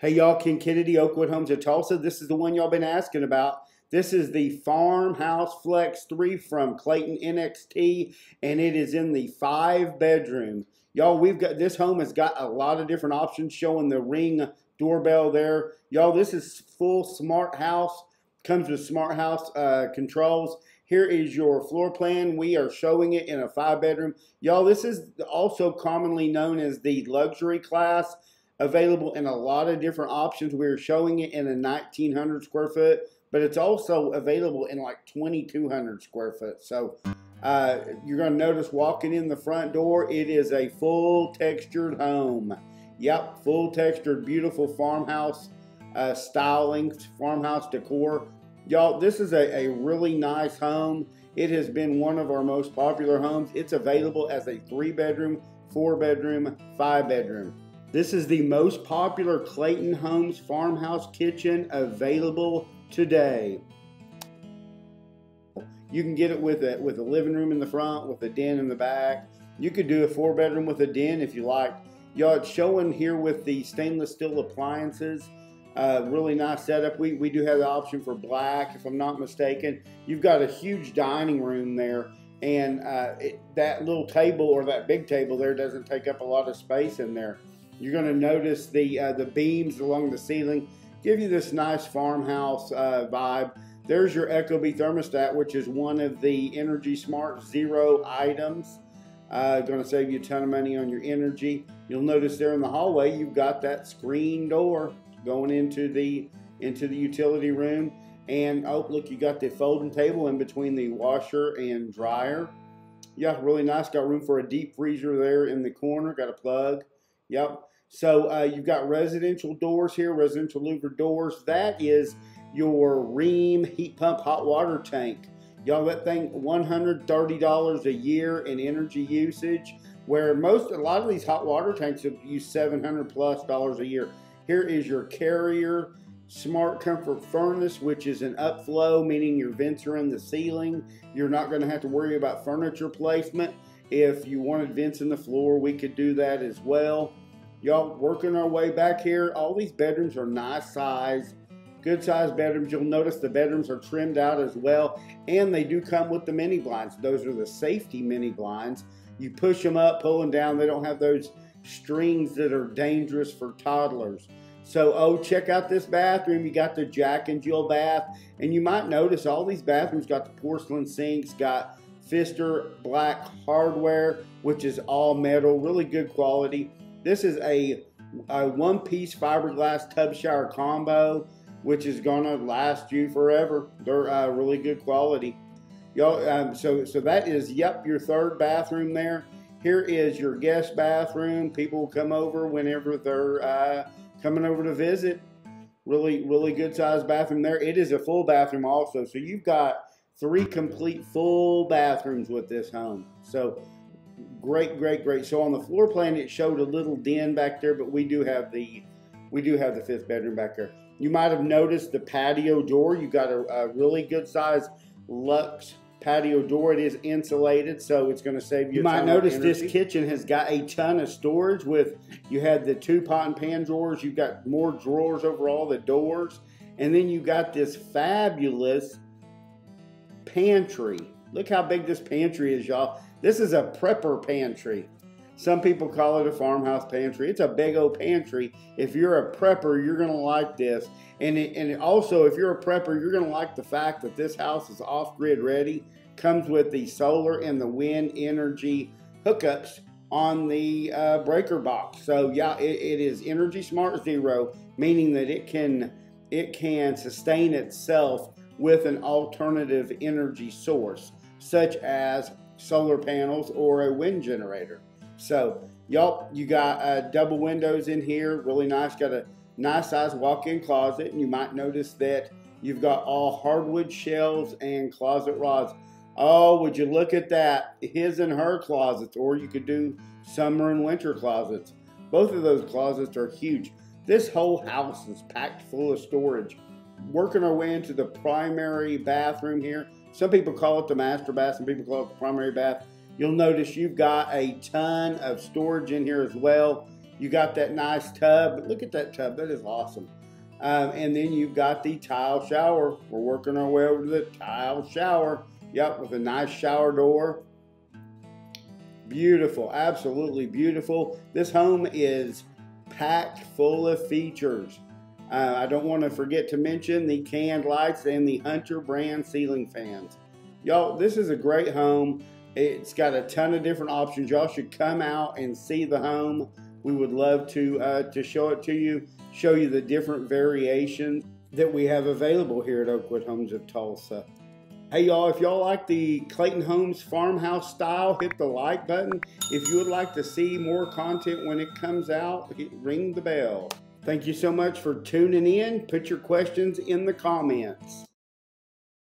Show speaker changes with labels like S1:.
S1: Hey y'all, Ken Kennedy, Oakwood Homes of Tulsa. This is the one y'all been asking about. This is the Farmhouse Flex 3 from Clayton NXT, and it is in the five bedroom. Y'all, we've got this home has got a lot of different options showing the ring doorbell there. Y'all, this is full smart house. Comes with smart house uh, controls. Here is your floor plan. We are showing it in a five bedroom. Y'all, this is also commonly known as the luxury class available in a lot of different options. We're showing it in a 1900 square foot, but it's also available in like 2200 square foot. So uh, you're going to notice walking in the front door, it is a full textured home. Yep, full textured, beautiful farmhouse uh, styling, farmhouse decor. Y'all, this is a, a really nice home. It has been one of our most popular homes. It's available as a three bedroom, four bedroom, five bedroom. This is the most popular Clayton Homes farmhouse kitchen available today. You can get it with a, with a living room in the front, with a den in the back. You could do a four bedroom with a den if you like. Y'all, it's showing here with the stainless steel appliances. Uh, really nice setup. We, we do have the option for black, if I'm not mistaken. You've got a huge dining room there, and uh, it, that little table or that big table there doesn't take up a lot of space in there. You're going to notice the uh, the beams along the ceiling give you this nice farmhouse uh, vibe. There's your Ecobee thermostat, which is one of the Energy Smart Zero items. Uh, going to save you a ton of money on your energy. You'll notice there in the hallway you've got that screen door going into the into the utility room. And oh, look, you got the folding table in between the washer and dryer. Yeah, really nice. Got room for a deep freezer there in the corner. Got a plug. Yep. So uh, you've got residential doors here, residential louver doors. That is your Rheem heat pump hot water tank. Y'all, that thing $130 a year in energy usage, where most, a lot of these hot water tanks have used 700 plus dollars a year. Here is your Carrier Smart Comfort Furnace, which is an upflow, meaning your vents are in the ceiling. You're not going to have to worry about furniture placement. If you wanted vents in the floor, we could do that as well. Y'all working our way back here. All these bedrooms are nice size, good size bedrooms. You'll notice the bedrooms are trimmed out as well, and they do come with the mini blinds. Those are the safety mini blinds. You push them up, pull them down. They don't have those strings that are dangerous for toddlers. So, oh, check out this bathroom. You got the Jack and Jill bath, and you might notice all these bathrooms got the porcelain sinks, got Pfister black hardware, which is all metal, really good quality. This is a, a one-piece fiberglass tub shower combo, which is gonna last you forever. They're uh, really good quality. Y'all, um, so so that is yep your third bathroom there. Here is your guest bathroom. People come over whenever they're uh, coming over to visit. Really, really good sized bathroom there. It is a full bathroom also. So you've got three complete full bathrooms with this home. So great, great, great. So on the floor plan, it showed a little den back there, but we do have the we do have the fifth bedroom back there. You might have noticed the patio door. You got a, a really good size Lux patio door. It is insulated, so it's going to save you. You might notice this kitchen has got a ton of storage. With you had the two pot and pan drawers. You've got more drawers over all the doors, and then you got this fabulous pantry. Look how big this pantry is, y'all. This is a prepper pantry. Some people call it a farmhouse pantry. It's a big old pantry. If you're a prepper, you're going to like this. And, it, and also, if you're a prepper, you're going to like the fact that this house is off grid ready. Comes with the solar and the wind energy hookups on the uh, breaker box. So yeah, it, it is Energy Smart Zero, meaning that it can it can sustain itself with an alternative energy source, such as solar panels or a wind generator. So, y'all, you got uh, double windows in here, really nice. Got a nice size walk-in closet, and you might notice that you've got all hardwood shelves and closet rods. Oh, would you look at that? His and her closets, or you could do summer and winter closets. Both of those closets are huge. This whole house is packed full of storage. Working our way into the primary bathroom here. Some people call it the master bath, some people call it the primary bath. You'll notice you've got a ton of storage in here as well. You got that nice tub. Look at that tub. That is awesome. Um, and then you've got the tile shower. We're working our way over to the tile shower. Yep, with a nice shower door. Beautiful, absolutely beautiful. This home is packed full of features. Uh, I don't want to forget to mention the canned lights and the Hunter brand ceiling fans. Y'all, this is a great home. It's got a ton of different options. Y'all should come out and see the home. We would love to uh, to show it to you, show you the different variations that we have available here at Oakwood Homes of Tulsa. Hey y'all, if y'all like the Clayton Homes farmhouse style, hit the like button. If you would like to see more content when it comes out, hit, ring the bell. Thank you so much for tuning in. Put your questions in the comments.